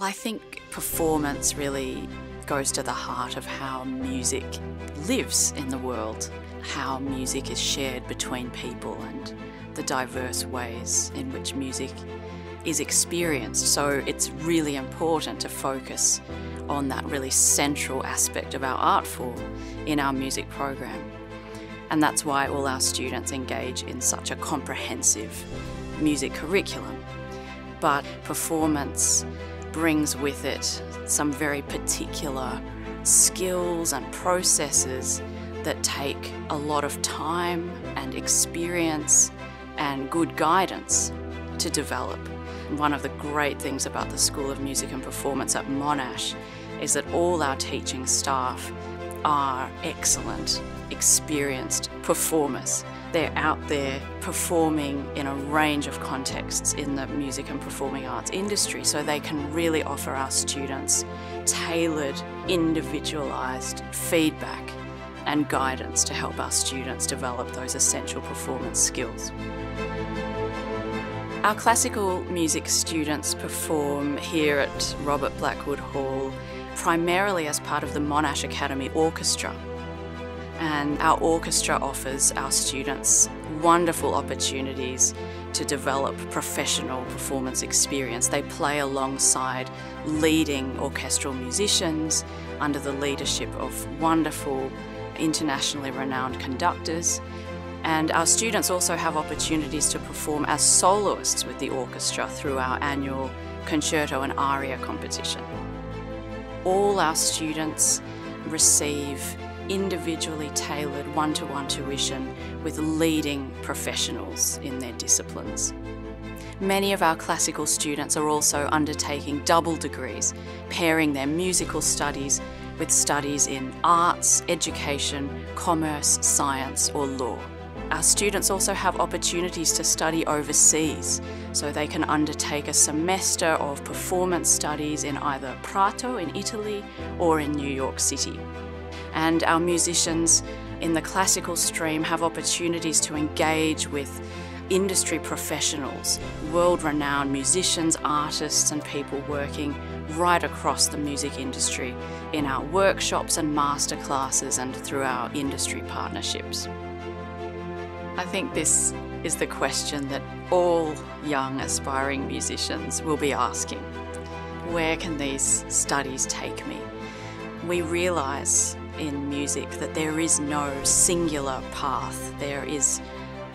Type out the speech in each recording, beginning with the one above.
Well, I think performance really goes to the heart of how music lives in the world, how music is shared between people and the diverse ways in which music is experienced. So it's really important to focus on that really central aspect of our art form in our music program. And that's why all our students engage in such a comprehensive music curriculum. But performance brings with it some very particular skills and processes that take a lot of time and experience and good guidance to develop. One of the great things about the School of Music and Performance at Monash is that all our teaching staff are excellent, experienced performers. They're out there performing in a range of contexts in the music and performing arts industry, so they can really offer our students tailored, individualised feedback and guidance to help our students develop those essential performance skills. Our classical music students perform here at Robert Blackwood Hall primarily as part of the Monash Academy Orchestra. And our orchestra offers our students wonderful opportunities to develop professional performance experience. They play alongside leading orchestral musicians under the leadership of wonderful internationally renowned conductors and our students also have opportunities to perform as soloists with the orchestra through our annual concerto and aria competition. All our students receive individually tailored one-to-one tuition with leading professionals in their disciplines. Many of our classical students are also undertaking double degrees, pairing their musical studies with studies in arts, education, commerce, science or law. Our students also have opportunities to study overseas, so they can undertake a semester of performance studies in either Prato in Italy or in New York City. And our musicians in the classical stream have opportunities to engage with industry professionals, world-renowned musicians, artists and people working right across the music industry in our workshops and masterclasses and through our industry partnerships. I think this is the question that all young aspiring musicians will be asking. Where can these studies take me? We realise in music that there is no singular path, there is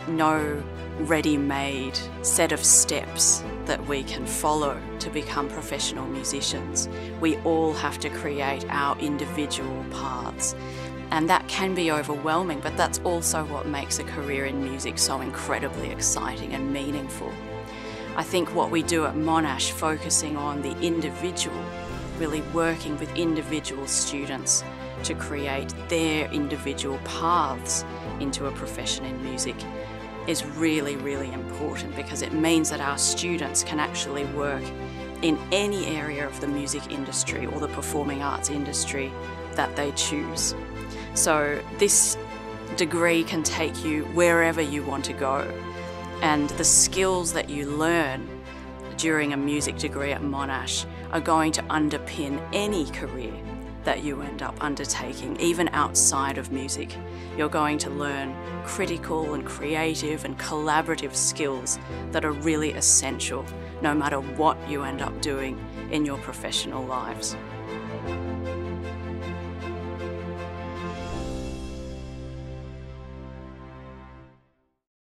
no ready-made set of steps that we can follow to become professional musicians. We all have to create our individual paths and that can be overwhelming, but that's also what makes a career in music so incredibly exciting and meaningful. I think what we do at Monash, focusing on the individual, really working with individual students to create their individual paths into a profession in music, is really, really important because it means that our students can actually work in any area of the music industry or the performing arts industry that they choose. So this degree can take you wherever you want to go. And the skills that you learn during a music degree at Monash are going to underpin any career that you end up undertaking, even outside of music. You're going to learn critical and creative and collaborative skills that are really essential no matter what you end up doing in your professional lives.